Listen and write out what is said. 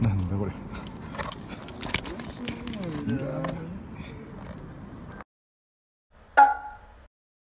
なんだこれ。